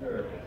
Sure.